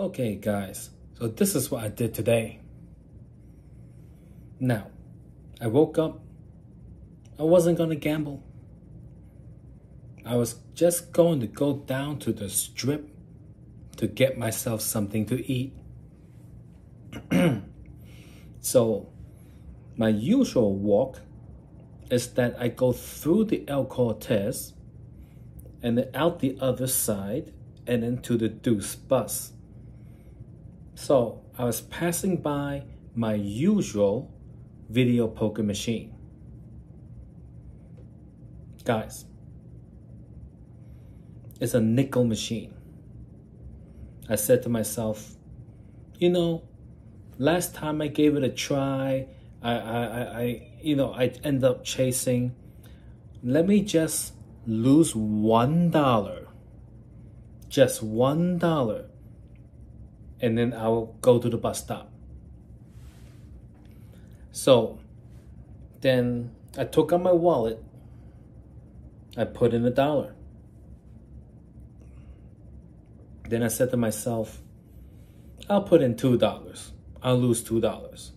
Okay, guys, so this is what I did today. Now, I woke up. I wasn't to gamble. I was just going to go down to the strip to get myself something to eat. so, my usual walk is that I go through the El Cortez and then out the other side and into the Deuce bus. So I was passing by my usual video poker machine. Guys, it's a nickel machine. I said to myself, you know, last time I gave it a try, I, I, I, you know, I end up chasing. Let me just lose one dollar, just one dollar, and then I will go to the bus stop. So then I took out my wallet, I put in a dollar. Then I said to myself, I'll put in two dollars. I'll lose two dollars.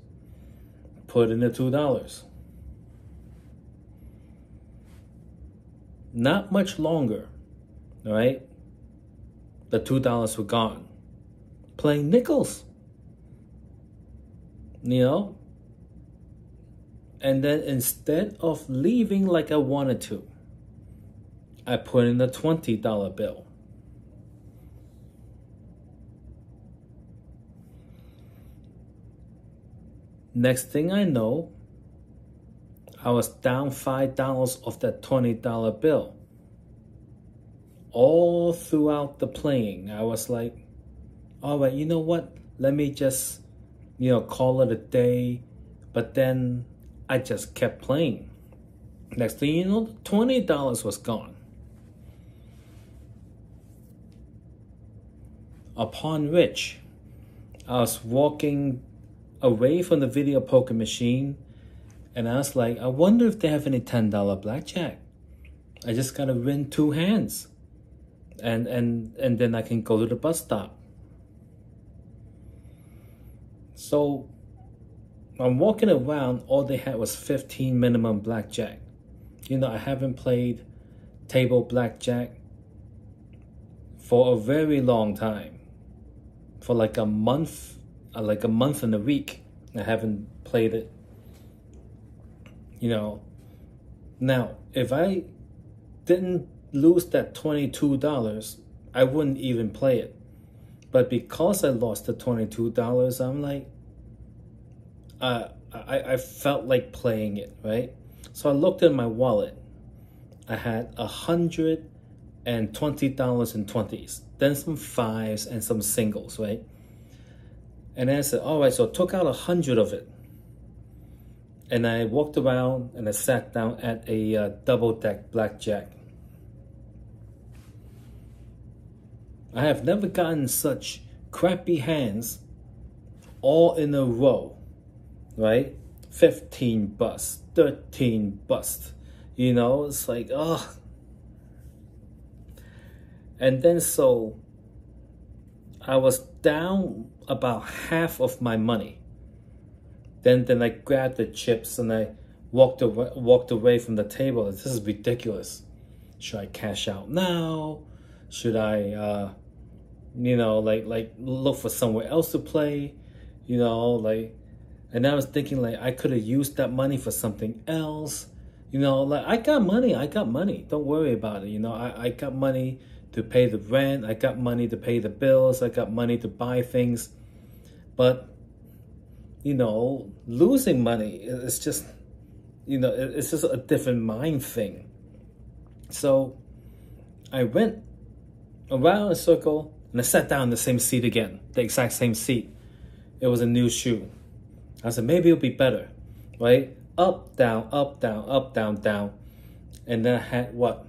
Put in the two dollars. Not much longer, right? The two dollars were gone playing nickels. You know? And then instead of leaving like I wanted to, I put in a $20 bill. Next thing I know, I was down $5 of that $20 bill. All throughout the playing, I was like, all right, you know what? Let me just, you know, call it a day. But then I just kept playing. Next thing you know, $20 was gone. Upon which, I was walking away from the video poker machine and I was like, I wonder if they have any $10 blackjack. I just gotta win two hands. And and and then I can go to the bus stop. So I'm walking around, all they had was 15 minimum blackjack. You know, I haven't played table blackjack for a very long time. For like a month, uh, like a month and a week, I haven't played it. You know, now if I didn't lose that $22, I wouldn't even play it. But because I lost the $22, I'm like, uh, I, I felt like playing it, right? So I looked in my wallet. I had a hundred and twenty dollars in twenties, then some fives and some singles, right? And I said, all right, so I took out a hundred of it. And I walked around and I sat down at a uh, double deck blackjack. I have never gotten such crappy hands all in a row right? 15 bust, 13 bust. You know, it's like, oh. And then so I was down about half of my money. Then then I grabbed the chips and I walked away, walked away from the table. This is ridiculous. Should I cash out now? Should I, uh, you know, like like look for somewhere else to play? You know, like and I was thinking like I could have used that money for something else. You know, like I got money, I got money. Don't worry about it. You know, I, I got money to pay the rent, I got money to pay the bills, I got money to buy things. But you know, losing money is just you know, it's just a different mind thing. So I went around a circle and I sat down in the same seat again, the exact same seat. It was a new shoe. I said, maybe it'll be better, right? Up, down, up, down, up, down, down. And then I had what?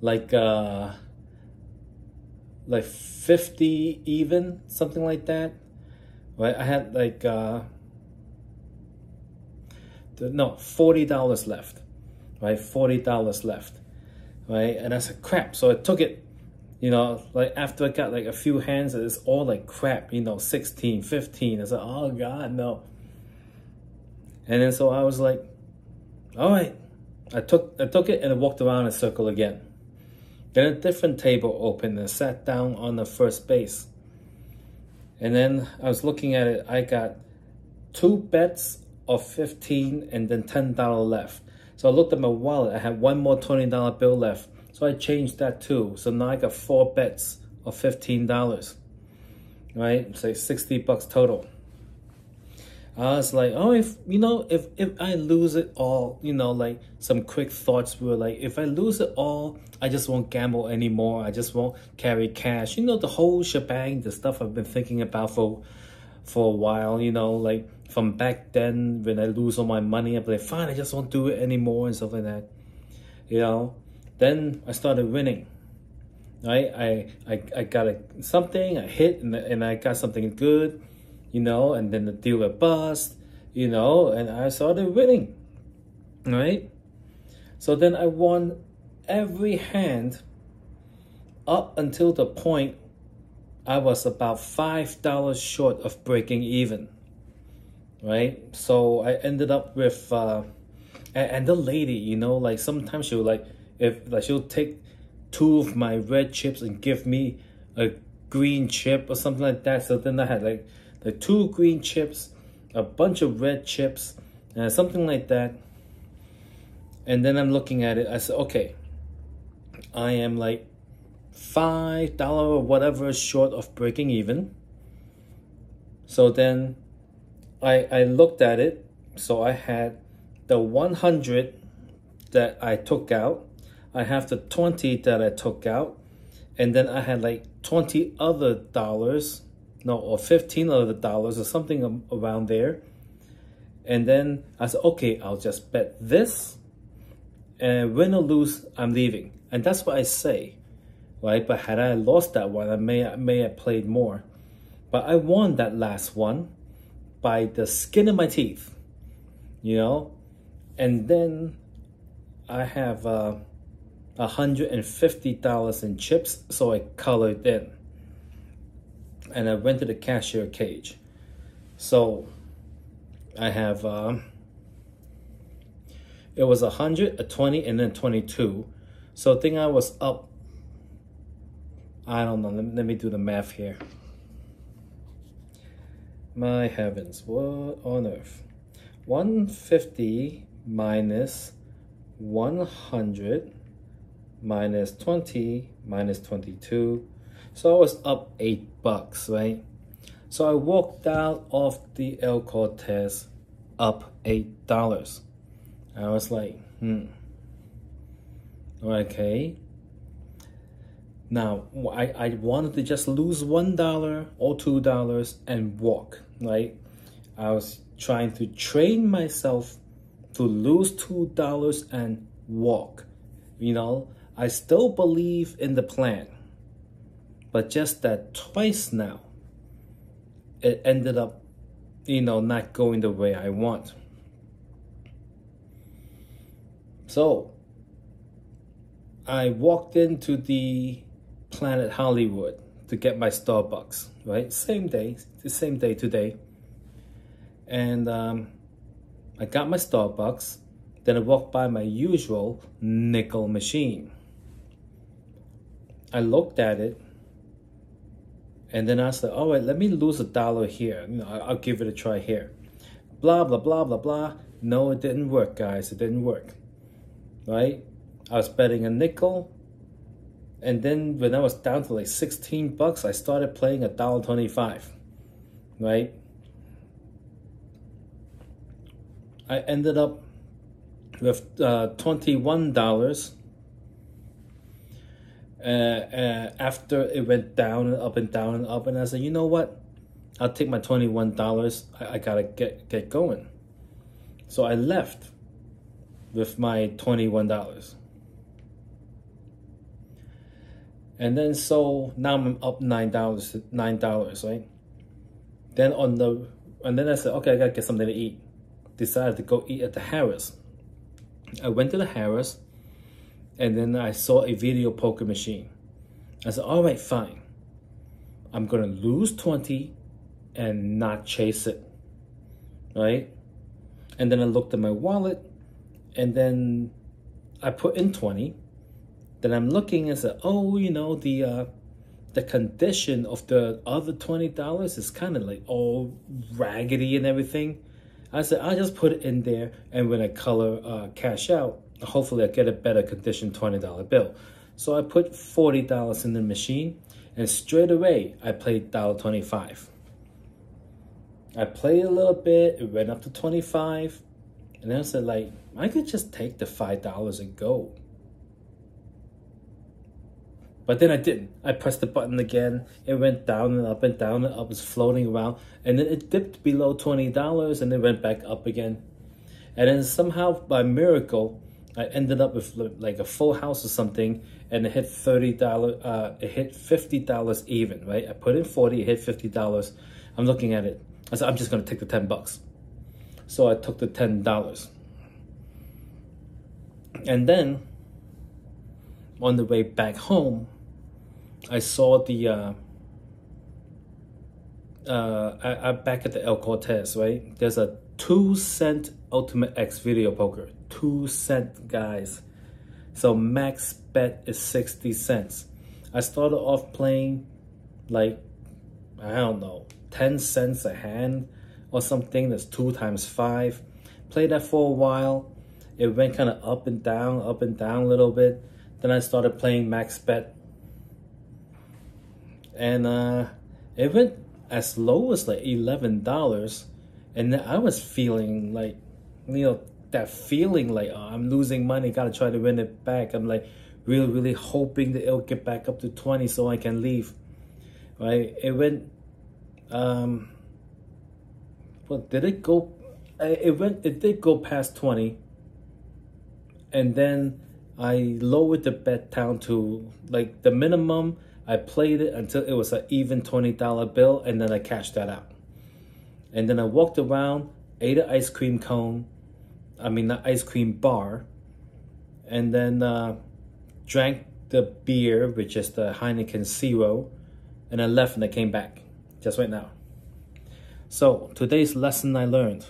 Like, uh, like 50 even, something like that. Right? I had like, uh, no, $40 left, right? $40 left, right? And I said, crap. So I took it, you know, like after I got like a few hands, it's all like crap, you know, 16, 15. It's like, oh God, no. And then so I was like, all right. I took I took it and I walked around a circle again. Then a different table opened and sat down on the first base. And then I was looking at it, I got two bets of 15 and then $10 left. So I looked at my wallet, I had one more $20 bill left. So I changed that too. So now I got four bets of $15, right? Say 60 bucks total. I was like, oh, if, you know, if, if I lose it all, you know, like some quick thoughts were like, if I lose it all, I just won't gamble anymore. I just won't carry cash. You know, the whole shebang, the stuff I've been thinking about for, for a while, you know, like from back then when I lose all my money, I'm like, fine, I just won't do it anymore and stuff like that. You know, then I started winning. Right? I, I, I got a, something, I hit and, and I got something good you know, and then the dealer bust, you know, and I started winning, right? So then I won every hand up until the point I was about $5 short of breaking even, right? So I ended up with, uh, and, the lady, you know, like sometimes she'll like, if like she'll take two of my red chips and give me a green chip or something like that. So then I had like the two green chips, a bunch of red chips, uh, something like that. And then I'm looking at it. I said, okay, I am like five dollar or whatever short of breaking even. So then I I looked at it. So I had the 100 that I took out. I have the 20 that I took out. And then I had like 20 other dollars no, or 15 other dollars or something around there. And then I said, okay, I'll just bet this. And win or lose, I'm leaving. And that's what I say, right? But had I lost that one, I may, I may have played more. But I won that last one by the skin of my teeth, you know? And then I have uh, $150 in chips, so I colored in and I went to the cashier cage. So I have, uh, it was a 100, a 20, and then 22. So I think I was up, I don't know, let, let me do the math here. My heavens, what on earth? 150 minus 100 minus 20 minus 22 so I was up eight bucks, right? So I walked out of the El Cortez up eight dollars. I was like, hmm. Okay. Now I, I wanted to just lose one dollar or two dollars and walk, right? I was trying to train myself to lose two dollars and walk. You know, I still believe in the plan. But just that twice now, it ended up, you know, not going the way I want. So, I walked into the Planet Hollywood to get my Starbucks, right? Same day, the same day today. And um, I got my Starbucks. Then I walked by my usual nickel machine. I looked at it and then I said, all right, let me lose a dollar here. You know, I'll give it a try here. Blah, blah, blah, blah, blah. No, it didn't work, guys. It didn't work. Right? I was betting a nickel. And then when I was down to like 16 bucks, I started playing a dollar 25. Right? I ended up with uh, $21 uh, uh, after it went down and up and down and up, and I said, you know what? I'll take my twenty one dollars. I, I gotta get get going. So I left with my twenty one dollars. And then so now I'm up nine dollars nine dollars, right? Then on the and then I said, okay, I gotta get something to eat. Decided to go eat at the Harrah's. I went to the Harrah's and then I saw a video poker machine. I said, all right, fine. I'm going to lose 20 and not chase it. Right? And then I looked at my wallet and then I put in 20. Then I'm looking and said, oh, you know, the uh, the condition of the other $20 is kind of like all raggedy and everything. I said, I'll just put it in there. And when I color uh, cash out, hopefully I get a better condition $20 bill. So I put $40 in the machine and straight away I played $1.25. I played a little bit, it went up to 25 and then I said like, I could just take the $5 and go. But then I didn't. I pressed the button again. It went down and up and down and up. It was floating around. And then it dipped below $20 and it went back up again. And then somehow by miracle, I ended up with like a full house or something and it hit $30, uh, it hit $50 even, right? I put in 40, it hit $50. I'm looking at it. I said, I'm just going to take the 10 bucks. So I took the $10. And then on the way back home, I saw the uh, uh, I, I back at the El Cortez, right? There's a two cent Ultimate X video poker, two cent guys. So max bet is 60 cents. I started off playing like, I don't know, 10 cents a hand or something. That's two times five. Played that for a while. It went kind of up and down, up and down a little bit. Then I started playing max bet and uh, it went as low as like eleven dollars, and I was feeling like, you know, that feeling like oh, I'm losing money, gotta try to win it back. I'm like really, really hoping that it'll get back up to twenty so I can leave. Right? It went. Um. Well, did it go? It went. It did go past twenty. And then I lowered the bet down to like the minimum I played it until it was an even $20 bill and then I cashed that out. And then I walked around, ate an ice cream cone, I mean, the ice cream bar, and then uh, drank the beer, which is the Heineken Zero, and I left and I came back just right now. So, today's lesson I learned.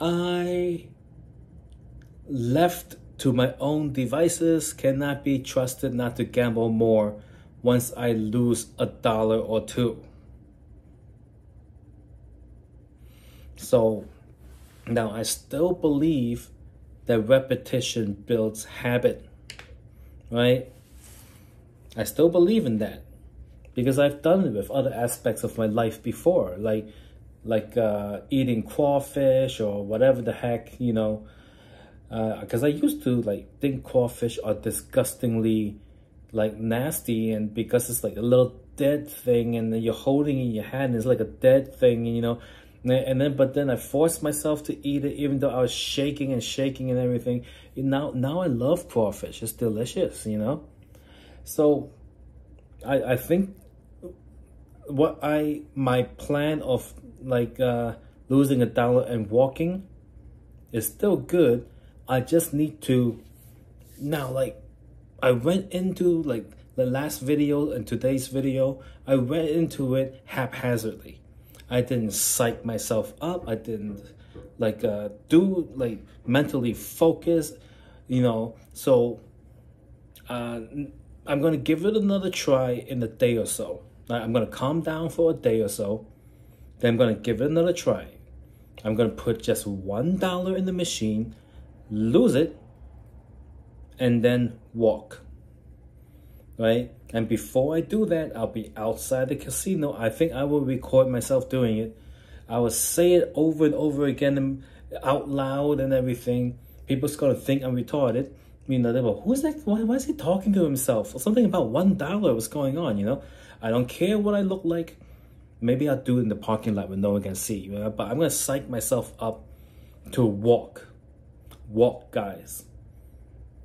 I left to my own devices cannot be trusted not to gamble more once I lose a dollar or two. So now I still believe that repetition builds habit, right? I still believe in that because I've done it with other aspects of my life before, like like uh, eating crawfish or whatever the heck, you know, because uh, I used to like think crawfish are disgustingly like nasty and because it's like a little dead thing and then you're holding in your hand and it's like a dead thing and you know and then but then I forced myself to eat it even though I was shaking and shaking and everything. Now now I love crawfish. It's delicious you know? So I I think what I my plan of like uh losing a dollar and walking is still good I just need to now like I went into like the last video and today's video I went into it haphazardly. I didn't psych myself up. I didn't like uh do like mentally focus you know? So uh I'm gonna give it another try in a day or so. I'm gonna calm down for a day or so then I'm gonna give it another try. I'm gonna put just one dollar in the machine lose it, and then walk. Right? And before I do that, I'll be outside the casino. I think I will record myself doing it. I will say it over and over again um, out loud and everything. People's gonna think I'm retarded. You know, they go, who's that? Why, why is he talking to himself? Or something about one dollar was going on, you know? I don't care what I look like. Maybe I'll do it in the parking lot where no one can see. You know? But I'm gonna psych myself up to walk walk guys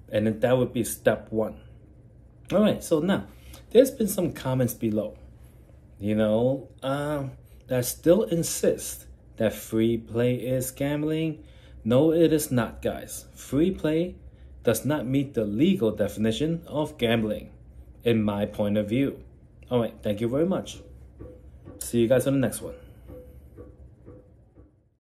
and then that would be step one all right so now there's been some comments below you know um, that still insist that free play is gambling no it is not guys free play does not meet the legal definition of gambling, in my point of view. All right, thank you very much. See you guys on the next one.